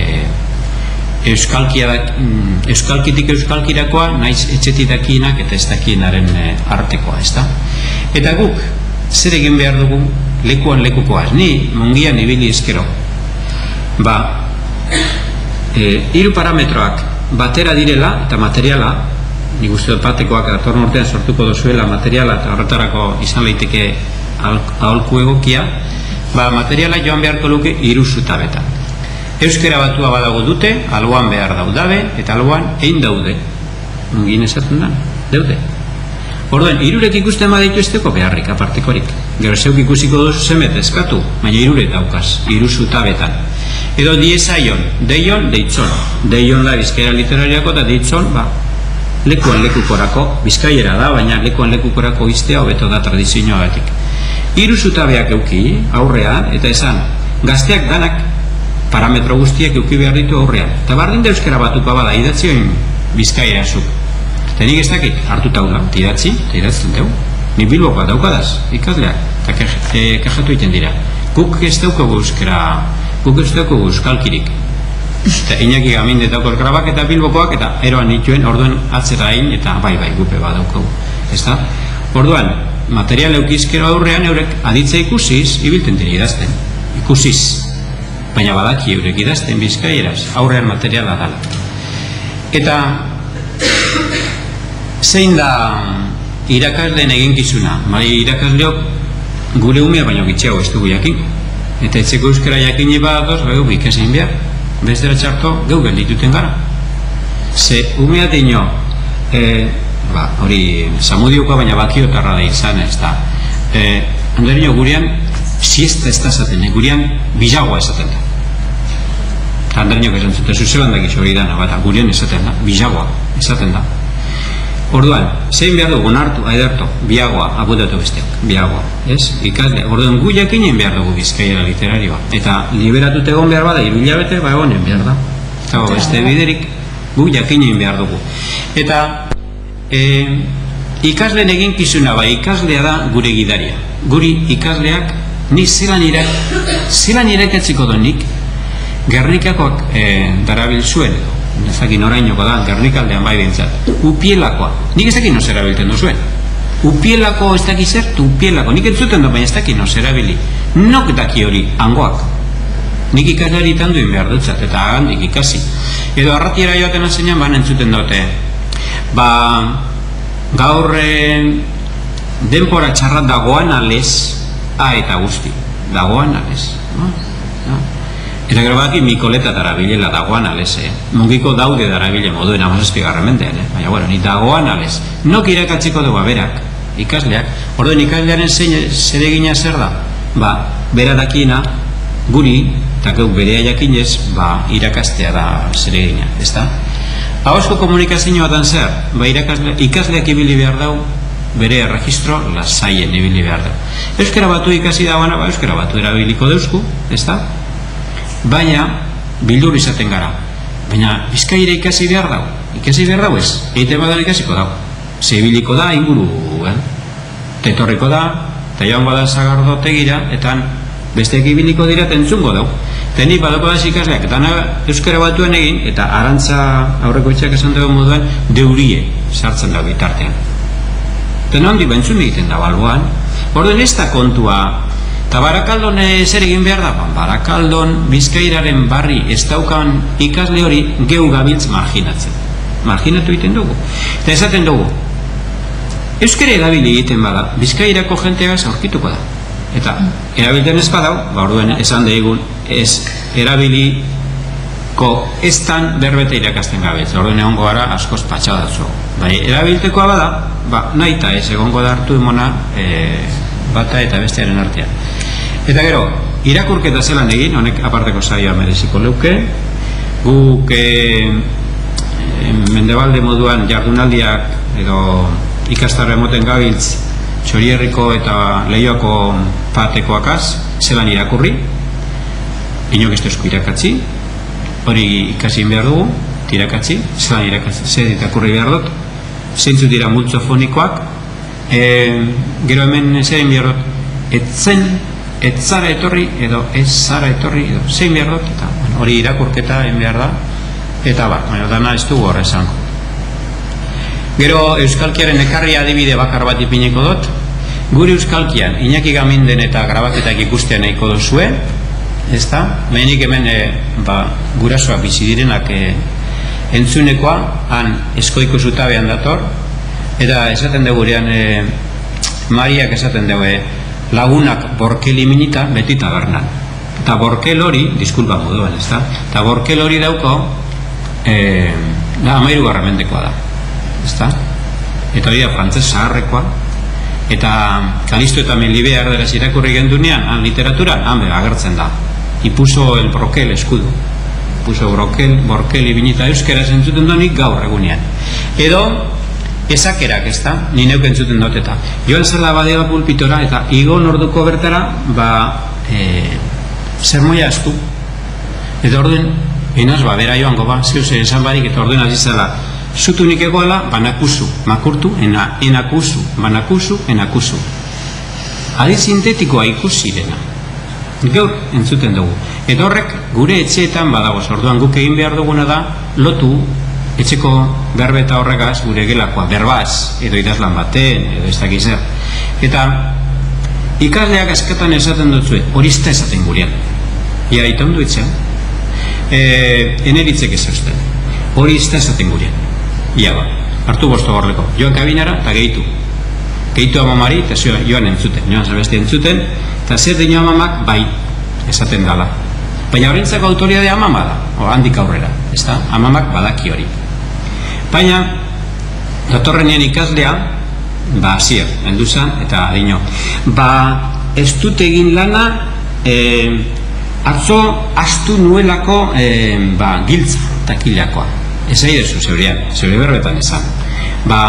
euskalkia mm, euskalkitik euskalkirakoa naiz etxetitakinak eta ez dakienaren e, artekoa, ez da? Eta guk, zer egin behar dugu lekuan lekukoa, ni mungian ibili ezkero, ba, e, hiru parametroak batera direla eta materiala, ni guzti dut batekoak datorn urtean sortuko dozuela materiala eta horretarako izan leiteke aholku egokia, ba, materiala joan beharko luke hiru zutabetan. Euskera batua badago dute, alboan behar daudabe, eta alboan egin daude. Ungin esaten da, daude. Orduan, irurek ikusten baditu esteko beharrik, apartekorik. Gero zeuk ikusiko duzu zemet eskatu, baina irure daukaz, iru zutabetan. Edo diezaion, deion, deitzon. Deion da bizkaira literariako eta deitzon, ba, lekuan lekukorako, bizkaiera da, baina lekuan lekukorako iztea hobeto da tradizioa batik. Iru zutabeak euki, aurrean, eta esan, gazteak danak parametro guztiak euki behar ditu aurrean. Eta bardin da euskara batuko bada, idatzioin bizkaiera zuk. Eta nik ez dakit hartuta da, idatzi, eta idatzen dugu. Ni bilbokoa daukadaz, ikasleak, eta kajatu egiten dira. Guk ez daukagu euskara, guk ez daukagu euskalkirik. Eta inaki gamin detako grabak eta bilbokoak, eta eroan nituen, orduan atzera egin, eta bai, bai, gupe bat daukagu. Ez da? Orduan, material eukizkero aurrean eurek aditza ikusiz, ibilten dira idazten. Ikusiz. Baina badaki eurek idazten bizkaieraz, aurrean materiala dala. Eta zein da irakasleen eginkizuna bai irakasleok gure umea baino gitxiago ez dugu jakin eta etzeko euskara jakini badatoz gau ikasin behar bestera txarto gau geldituten gara. Ze umea dino e, ba, hori samudiokoa baina bakiotarra da izan ez da. E, anderino gurean siesta ez da esaten, gurean bizagoa esaten da. Anderino esan zuten, zuzeban dakitxo hori da, eta gurean esaten da, bizagoa esaten da Orduan, zein behar dugu nartu, aidartu, biagoa, abudatu besteak, biagoa, ez? Ikasle, orduan gu jakinen behar dugu bizkaiera literarioa. Eta liberatut egon behar bada, ibila bete, ba egonen behar da. Eta beste biderik, gu jakinen behar dugu. Eta e, ikasleen egin kizuna, ba ikaslea da gure gidaria. Guri ikasleak, ni zelan irak, zelan irakatziko donik, Gernikakoak e, darabil zuen, nezakin orainoko da, gernikaldean bai bintzat. Upielakoa. Nik ez dakit nozera bilten duzuen. Upielako ez dakit zer, upielako. Nik entzuten du, baina ez dakit nozera bili. Nok daki hori, angoak. Nik ikaslari duen behar dutzat, eta handik ikasi. Edo arratiera joaten azenean, ban entzuten dute. Ba, gaur denpora txarrat dagoan alez, a eta guzti. Dagoan alez. No? Eta gero baki mikoleta darabilela dagoan alez, eh? Mungiko daude darabile moduen amazazpi garramentean, eh? Baina, bueno, ni dagoan alez. Nok irakatziko dugu berak, ikasleak. Orduen ikaslearen zer egina zer da? Ba, bera dakina, guri, eta gau berea jakinez, ba, irakastea da zer egina, ez da? Hauzko komunikazioa dan zer, ba, irakasle, ikasleak ibili behar dau, bere registro lasaien ibili behar dau. Euskara batu ikasi dagoena, ba, euskara batu erabiliko deusku, ez da? Baina bildur izaten gara. Baina bizkaire ikasi behar dago. Ikasi behar dago ez? Eite badan ikasiko dago. Zebiliko da inguru eh? tetorriko da eta joan badan zagardo tegira eta beste ekibiliko dira tentzungo dago eta ni badako da ikasleak eta euskara batuen egin eta arantza aurreko itxak esan dugu moduan deurie sartzen dago bitartean. Eta nondi bentzun egiten da balboan? Orden ez da kontua Eta barakaldon zer egin behar da? Ba, barakaldon bizkairaren barri ez daukan ikasle hori geu gabiltz marginatzen. Marginatu egiten dugu. Eta esaten dugu, euskere erabili egiten bada, bizkairako jentea aurkituko da. Eta erabilten ez badau, ba orduen esan da egun, ez erabiliko ez tan berbete irakasten gabiltz. Orduen egongo gara askoz patxadatzu. Bai, erabiltekoa bada, ba, nahi eta ez egongo da hartu emona e, bata eta bestearen artean. Eta gero, irakurketa zelan egin, honek aparteko saioa mereziko leuke, guk e, mendebalde moduan jardunaldiak edo ikastarra emoten gabiltz txorierriko eta lehioako patekoakaz, zelan irakurri, inok ez irakatzi, hori ikasin behar dugu, tirakatzi, zelan irakatzi, zer irakurri behar dut, zeintzu dira multzofonikoak, e, gero hemen zein behar dut, etzen ez zara etorri edo ez zara etorri edo zein behar dut eta bueno, hori irakurketa en behar da eta ba, baina dana ez dugu horre esango. Gero Euskalkiaren ekarri adibide bakar bat ipineko dut, gure Euskalkian Iñaki Gaminden eta grabaketak ikustea nahiko dozue, ez da, mehenik hemen e, ba, gurasoak bizi direnak e, entzunekoa, han eskoiko zutabean dator, eta esaten dugu gurean e, Mariak esaten dugu lagunak borkeli minita beti tabernan. Eta borkel hori, diskulpa moduan, ez da, eta borkel hori dauko, e, da, amairu garramentekoa da ezta? Eta hori da frantzes zaharrekoa eta Kalisto eta Melibea erderaz irakurri gendunean, han literatura, han agertzen da. Ipuso el brokel eskudu. Ipuso brokel, borkel ibinita euskera zentzuten donik gaur egunean. Edo, esakerak ez da, ni neuk entzuten dut eta. Joan zela badea pulpitora eta igo norduko bertara, ba, e, zer moia estu. Eta orden, inaz, ba, bera joango ba, zeu esan barik, eta orden azizela, zutunik egoela banakuzu, makurtu, ena, enakuzu, banakuzu, enakuzu. Adi sintetikoa ikusi dena. Gaur entzuten dugu. Eta horrek gure etxeetan badago orduan guk egin behar duguna da lotu etxeko berbeta horregaz gure gelakoa, berbaz, edo idazlan baten, edo ez dakiz Eta ikasleak askatan esaten dutzue, hori ez esaten gurean. Ia, eta ondo etxean. E, eneritzek ez Hori ez esaten gurean. Ia ba, hartu bosto gorreko joan kabinara eta gehitu. Gehitu amamari eta joan entzuten. Joan zabesti entzuten eta zer dino amamak? Bai esaten dala. Baina horrentzako autoria de amama da. Handik aurrera, ez da, amamak badaki hori baina datorrenean ikaslea ba, zier, enduzan eta adino ba, ez dut egin lana e, atzo astu nuelako e, ba, giltza takilakoa ez ahi dezu zeurian, zeure berbetan esan. Ba,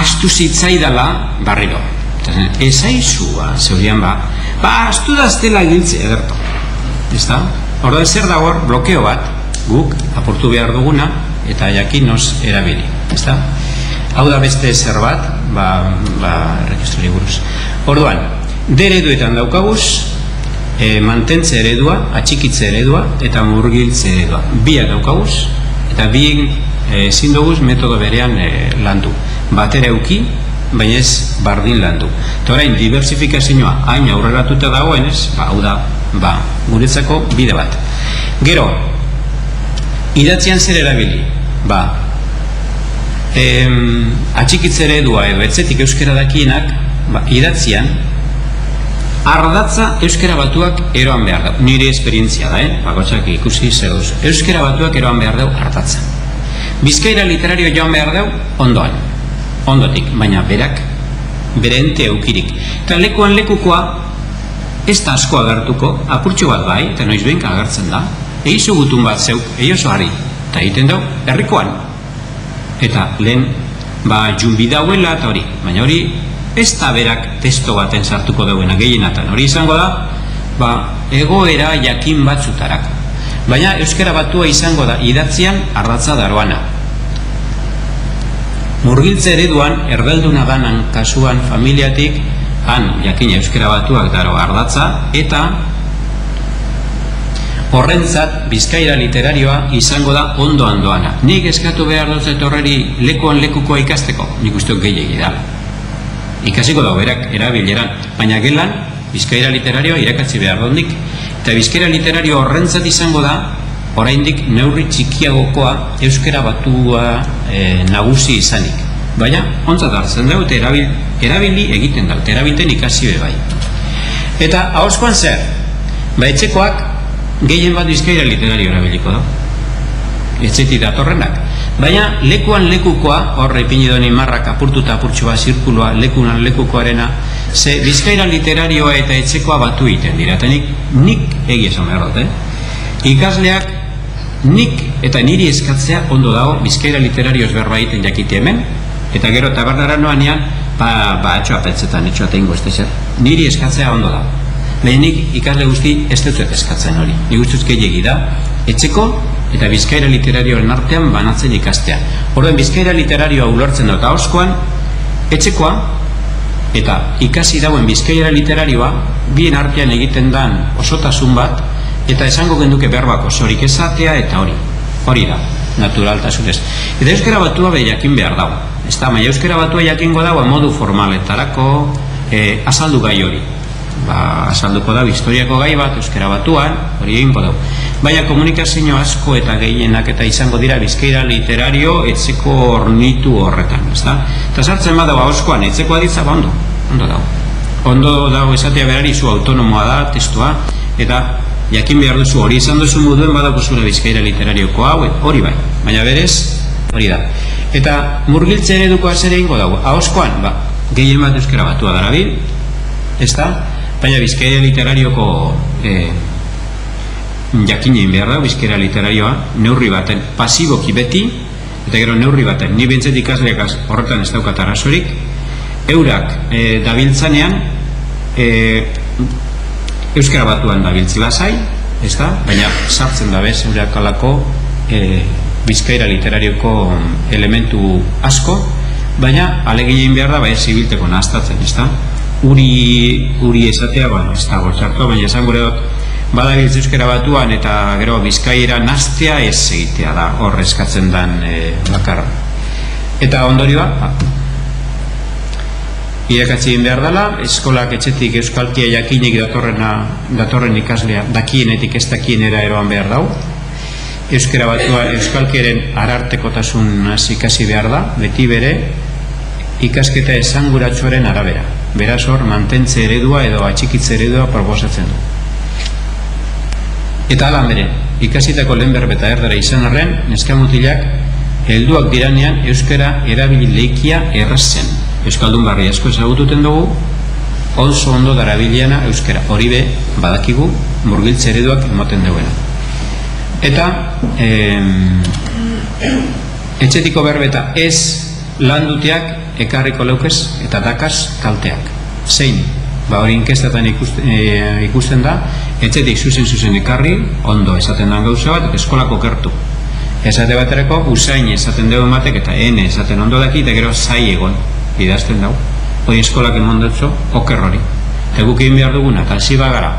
astu zitzaidala barriro. Ez ahi zua, zeurian ba, ba, astu daztela giltze ederto. Ez da? Horda zer dago blokeo bat, guk aportu behar duguna, eta jakin nos erabili. Ez da? Hau da beste zer bat, ba, ba, registro buruz. Orduan, dereduetan daukaguz, e, mantentze eredua, atxikitze eredua, eta murgiltze eredua. Bia daukaguz, eta bien eh, ezin duguz metodo berean e, landu batera euki baina ez bardin landu eta orain diversifikazioa hain aurreratuta dagoenez ba, hau da ba, guretzako bide bat gero idatzean zer erabili ba em, atxikitzere edua edo etzetik euskera dakienak ba, idatzean ardatza euskera batuak eroan behar da. Nire esperientzia da, eh? Bakotxak ikusi zegoz. Euskera batuak eroan behar dau ardatza. Bizkaira literario joan behar dau ondoan. Ondotik, baina berak, bere ente eukirik. Eta lekuan lekukoa, ez da asko agertuko, apurtxo bat bai, eta noiz agertzen da. Eizu gutun bat zeuk, ei oso harri. Eta egiten dau, herrikoan. Eta lehen, ba, jumbi dauela, eta hori. Baina hori, ez da berak testo baten sartuko dauena gehienatan hori izango da ba, egoera jakin batzutarak baina euskara batua izango da idatzian arratza daroana murgiltze ereduan erbelduna danan kasuan familiatik han jakin euskara batuak daro ardatza eta horrentzat bizkaira literarioa izango da ondo andoana. Nik eskatu behar dut etorreri lekuan lekukoa ikasteko. Nik uste gehiagi da. Ikasiko da berak erabileran, baina gelan bizkaira literarioa irakatzi behar dondik eta bizkaira literario horrentzat izango da oraindik neurri txikiagokoa euskera batua e, nagusi izanik. Baina ontzat hartzen dugu erabil, erabili egiten da, erabilten ikasi bai. Eta ahoskoan zer? Ba etxekoak gehien bat bizkaira literario erabiliko da etxetik datorrenak Baina lekuan lekukoa, horre ipini doni marrak apurtuta apurtxoa zirkuloa, lekunan lekukoarena, ze bizkaira literarioa eta etxekoa batu egiten dira, eta nik, nik egia esan behar eh? Ikasleak nik eta niri eskatzea ondo dago bizkaira literarioz berba jakite hemen, eta gero tabernara noan ean, ba, ba, atxoa petzetan, atxoa teingo ez. Niri eskatzea ondo dago. Lehenik ikasle guzti ez dut eskatzen hori. Nik ustuz gehiagi da, etxeko eta bizkaira literarioaren artean banatzen ikastea. Horren bizkaira literarioa ulertzen dut oskoan, etxekoa eta ikasi dauen bizkaira literarioa bien artean egiten dan osotasun bat eta esango genduke berbako zorik esatea eta hori. hori da naturaltasunez eta euskara batua be jakin behar dago ez da, maia euskara batua jakingo dago modu formaletarako e, azaldu gai hori ba, azalduko da historiako gai bat euskara batuan hori egingo dago baina komunikazio asko eta gehienak eta izango dira bizkeira literario etzeko ornitu horretan ez da, eta sartzen badago hauskoan etzeko aditza ba ondo, ondo dago. Ondo dago esatea berari zu autonomoa da testua eta jakin behar duzu hori izan duzu moduen badako zure bizkaira literarioko hau hori bai, baina berez hori da. Eta murgiltze ereduko azere ingo dago? Ahoskoan, ba, gehien bat euskara batua dara bil ez da, baina bizkaira literarioko e, jakinein behar da bizkaira literarioa neurri baten pasiboki beti eta gero neurri baten ni bintzet ikasleak horretan ez daukat arazorik eurak e, dabiltzanean e, euskara batuan da biltzila zai, ez da? Baina sartzen da bez, eurak alako e, bizkaira literarioko elementu asko, baina alegin behar da, bai zibilteko naztatzen, ez da? Uri, uri esatea, bueno, ez da, gortzartu, baina esan gure dut, bada euskara batuan eta gero bizkaira naztea ez egitea da, hor eskatzen dan e, bakarra. Eta ondorioa, irakatzi egin behar dela, eskolak etxetik euskalkia jakinek datorrena, datorren ikaslea dakienetik ez dakienera eroan behar dau. Euskara batua euskalkiaren arartekotasun ikasi behar da, beti bere ikasketa esanguratsuaren arabera. Beraz hor, mantentze eredua edo atxikitze eredua proposatzen du. Eta alan bere, ikasitako lehen berbeta erdera izan arren, neskamutilak helduak diranean euskara erabili leikia errazen. Euskaldun barri asko ezagututen dugu oso ondo darabiliana euskera hori be badakigu murgiltze ereduak emoten duena. Eta em, etxetiko berbeta ez landuteak ekarriko leukez eta dakaz kalteak. Zein? Ba hori inkestatan ikusten, e, ikusten da etxetik zuzen zuzen ekarri ondo esaten dan gauza bat eskolako kertu esate baterako usain esaten dugu ematek eta ene esaten ondo daki eta gero zai egon idazten dau hoi eskolak emondotzo oker hori. Eguk egin behar duguna eta hasi bagara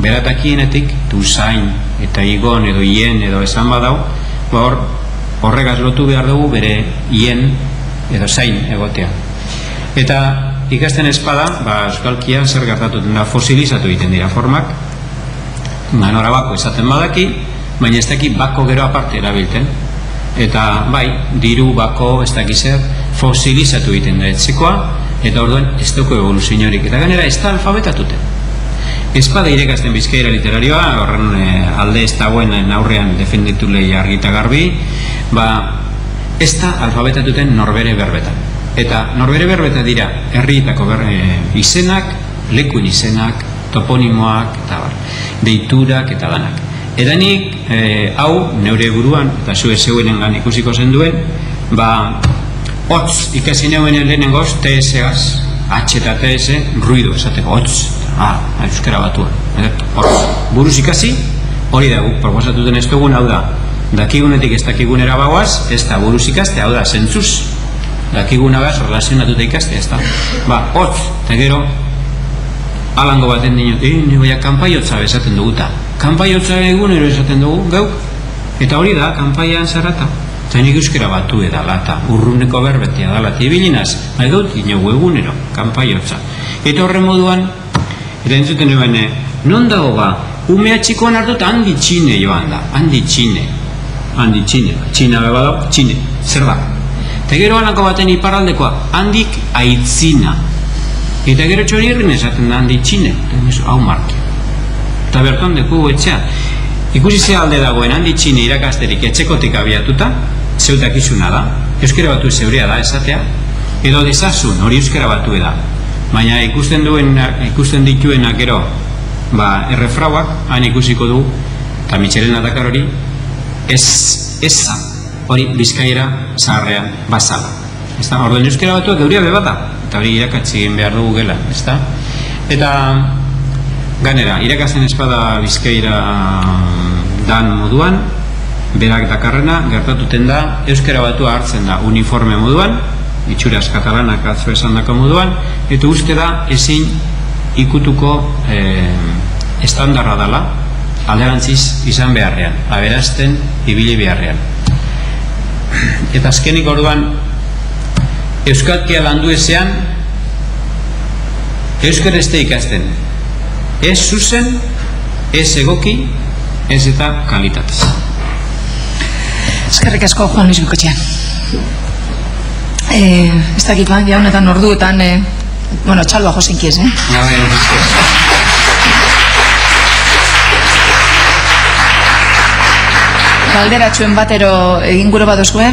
beratakienetik du zain eta igon edo hien edo esan badau ba hor horregaz lotu behar dugu bere hien edo zain egotea. Eta ikasten espada ba euskalkia zer gertatu da fosilizatu egiten dira formak. Manora bako esaten badaki baina ez daki bako gero aparte erabilten. Eta bai, diru bako ez daki zer fosilizatu egiten da etzekoa eta orduan ez duko evoluziorik. Eta ganera ez da alfabetatuten ez bada irekazten bizkaira literarioa horren e, alde ez dagoen aurrean defenditu lehi argita garbi. Ba ez da alfabetatuten norbere berbetan eta norbere berbeta dira herrietako ber, e, izenak lekun izenak toponimoak eta bar, deiturak eta danak. Edanik e, hau neure buruan eta zu ez ikusiko zen duen ba Otz, ikasi neuen lehenengoz, TS-az, H eta TS, ruido esateko, otz, ah, euskara batua, otz. Buruz ikasi, hori da, proposatu den ez dugun, hau da, dakigunetik ez dakigunera bagoaz, ez da buruz ikaste, hau da, zentzuz, dakigunagaz, relazionatuta ikaste, ez da. Ba, otz, eta gero, alango baten dino, e, nire kanpaiotza esaten duguta. Kanpaiotza egunero esaten dugu, gauk, eta hori da, kanpaian zarata. Eta nik euskera batu edala eta urruneko berbetia dala eta ibilinaz, nahi dut inogu egunero, kanpaiotza. Eta horre moduan, eta entzuten nuen, non dago ba, umea txikoan hartu eta handi txine joan da, handi txine, handi txine, txina beba da, txine, zer da? Eta gero alako baten iparaldekoa, handik aitzina. Eta gero txori irrin esaten da handi txine, hau marki. Eta berton deku etxea, ikusi ze alde dagoen handi txine irakasterik etxekotik abiatuta, zeutak izuna da, euskera batu zeurea da esatea, edo dezazun hori euskera batu da. Baina ikusten duen, ikusten dituena gero, ba, errefrauak, han ikusiko du, eta mitxeren atakar hori, ez, ez hori bizkaiera zaharrean bazala. Ez da, orduan euskera batuak euria bebata, eta hori irakatzi egin behar dugu gela, ez da? Eta, ganera, irakazen espada bizkaira dan moduan, berak dakarrena gertatuten da euskara batua hartzen da uniforme moduan itxuraz katalanak atzo esan dako moduan eta uste da ezin ikutuko e, estandarra dela alderantziz izan beharrean aberazten ibili beharrean. Eta azkenik orduan Euskalkia landu ezean Euskal ez ikasten. Ez zuzen ez egoki ez eta kalitatez. Eskerrik asko Juan Luis Bikotxean eh, ez dakit ban, jaunetan orduetan eh, bueno, txalba josinkiez eh? Ja, bai, Galderatxuen batero egin gure badozue,